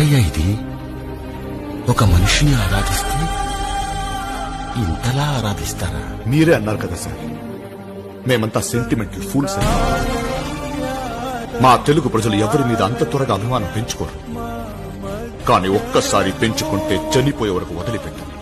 ఏంటయ్యా ఇది? ఒక మనిషిని ఆరాధిస్తే ఇంతలా ఆరాధిస్తారా? మీరే అన్నారు కదా సార్. మేమంతా సెంటిమెంటల్ ఫూల్స్ మా తెలుగు ప్రజలు ఎవరి మీద అంత త్వరగా అభిమానం పెంచుకోరు. కానీ ఒక్కసారి పెంచుకుంటే చనిపోయే వరకు వదిలిపెట్టారు.